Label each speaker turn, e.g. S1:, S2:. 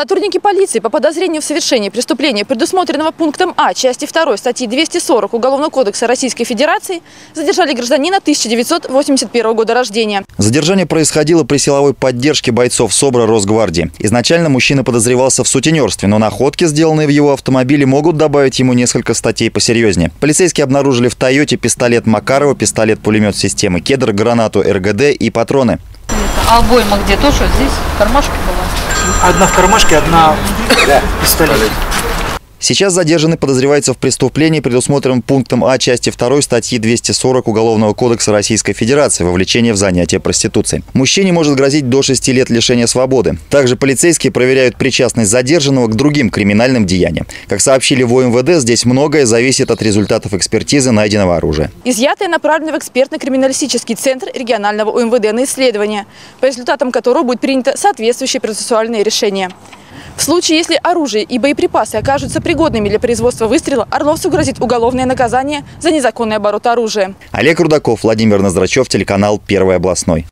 S1: Сотрудники полиции по подозрению в совершении преступления, предусмотренного пунктом А части 2 статьи 240 Уголовного кодекса Российской Федерации, задержали гражданина 1981 года рождения.
S2: Задержание происходило при силовой поддержке бойцов СОБРа Росгвардии. Изначально мужчина подозревался в сутенерстве, но находки, сделанные в его автомобиле, могут добавить ему несколько статей посерьезнее. Полицейские обнаружили в «Тойоте» пистолет Макарова, пистолет-пулемет системы «Кедр», гранату РГД и патроны.
S3: А обойма где? Тоже здесь в кармашке была?
S4: Одна в кармашке, одна в пистолете.
S2: Сейчас задержанный подозревается в преступлении, предусмотренном пунктом А части 2 статьи 240 Уголовного кодекса Российской Федерации «Вовлечение в занятие проституцией». Мужчине может грозить до 6 лет лишения свободы. Также полицейские проверяют причастность задержанного к другим криминальным деяниям. Как сообщили в ОМВД, здесь многое зависит от результатов экспертизы найденного оружия.
S1: Изъятое направлено в экспертно-криминалистический центр регионального УМВД на исследование, по результатам которого будет принято соответствующее процессуальное решение. В случае, если оружие и боеприпасы окажутся пригодными для производства выстрела, Орловцу грозит уголовное наказание за незаконный оборот оружия.
S2: Олег Рудаков, Владимир Ноздрачев, телеканал «Первый областной».